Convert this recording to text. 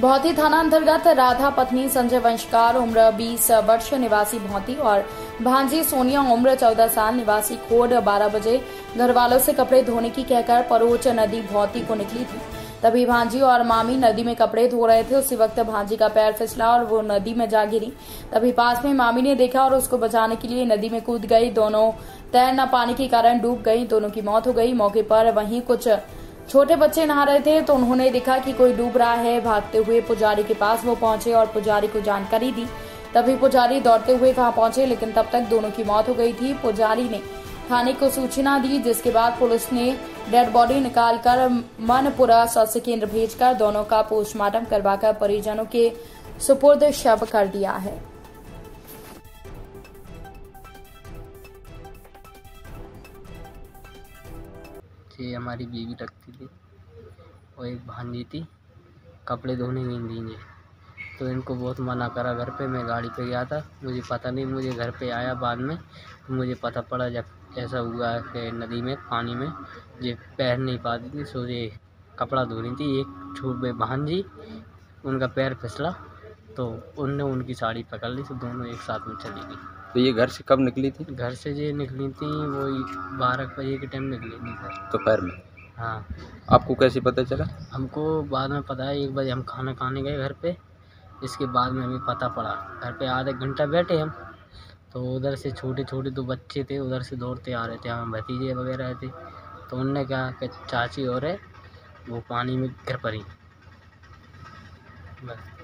भौती थाना अंतर्गत राधा पत्नी संजय वंशकार उम्र 20 वर्ष, निवासी भौती और भांजी सोनिया उम्र 14 साल, निवासी खोड 12 बजे घर वालों से कपड़े धोने की कहकर परोच नदी भौती को निकली थी। तभी भांजी और मामी नदी में कपड़े धो रहे थे। उसी वक्त भांजी का पैर फिसला और वो नदी में जा गिरी। तभी पास में मामी ने देखा और उसको बचाने के लिए नदी में कूद गई। दोनों तैर न पाने के कारण डूब गई। दोनों की मौत हो गई। मौके पर वहीं कुछ छोटे बच्चे नहा रहे थे तो उन्होंने देखा कि कोई डूब रहा है। भागते हुए पुजारी के पास वो पहुँचे और पुजारी को जानकारी दी। तभी पुजारी दौड़ते हुए वहाँ पहुँचे, लेकिन तब तक दोनों की मौत हो गई थी। पुजारी ने थाने को सूचना दी, जिसके बाद पुलिस ने डेड बॉडी निकालकर मनपुरा स्वास्थ्य केंद्र भेजकर दोनों का पोस्टमार्टम करवाकर परिजनों के सुपुर्द शव कर दिया है। ये हमारी बीवी रखती थी। और एक भांजी थी, कपड़े धोने नहीं दीजिए तो इनको बहुत मना करा घर पे, मैं गाड़ी पे गया था। मुझे पता नहीं, मुझे घर पे आया बाद में। तो मुझे पता पड़ा जब ऐसा हुआ कि नदी में, पानी में, ये पैर नहीं पाती थी, सो ये कपड़ा धो रही थी। एक छूट में भांजी, उनका पैर फिसला तो उनने उनकी साड़ी पकड़ ली तो दोनों एक साथ में चली गई। तो ये घर से कब निकली थी? घर से ये निकली थी वही बारह बजे के टाइम निकली थी घर। दोपहर में? हाँ। आपको कैसे पता चला? हमको बाद में पता है एक बजे हम खाना खाने गए घर पे। इसके बाद में हमें पता पड़ा। घर पे आधा घंटा बैठे हम। तो उधर से छोटे छोटे दो बच्चे थे उधर से दौड़ते आ रहे थे। हम भतीजे वगैरह थे। तो उनने कहा कि चाची और है वो पानी में गिर पड़ी। बस।